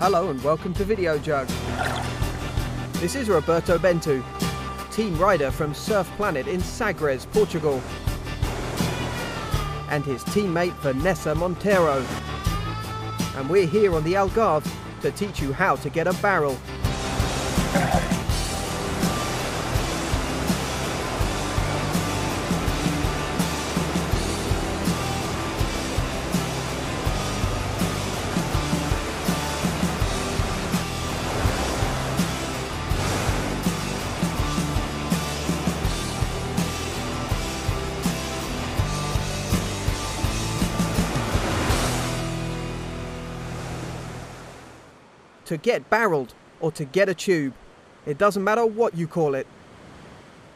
Hello and welcome to VideoJug. This is Roberto Bento, team rider from Surf Planet in Sagres, Portugal. And his teammate Vanessa Montero. And we're here on the Algarve to teach you how to get a barrel. To get barreled or to get a tube. It doesn't matter what you call it.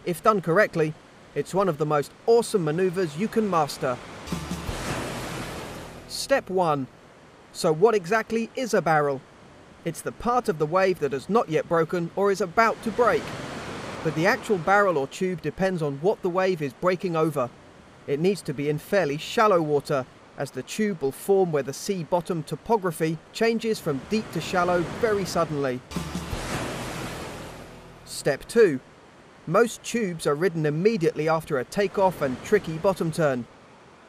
If done correctly, it's one of the most awesome maneuvers you can master. Step 1. So what exactly is a barrel? It's the part of the wave that has not yet broken or is about to break. But the actual barrel or tube depends on what the wave is breaking over. It needs to be in fairly shallow water as the tube will form where the sea bottom topography changes from deep to shallow very suddenly. Step 2. Most tubes are ridden immediately after a takeoff and tricky bottom turn.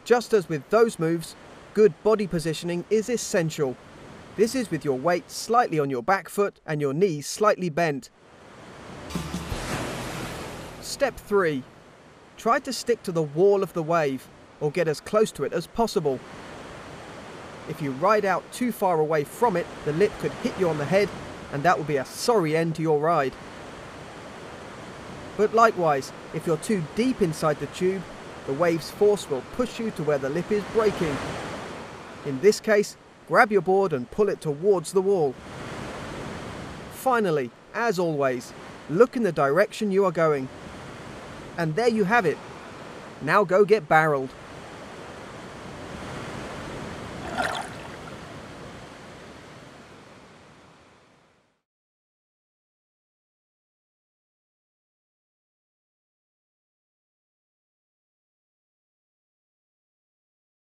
Just as with those moves, good body positioning is essential. This is with your weight slightly on your back foot and your knees slightly bent. Step 3. Try to stick to the wall of the wave or get as close to it as possible. If you ride out too far away from it, the lip could hit you on the head and that will be a sorry end to your ride. But likewise, if you're too deep inside the tube, the wave's force will push you to where the lip is breaking. In this case, grab your board and pull it towards the wall. Finally, as always, look in the direction you are going. And there you have it. Now go get barreled.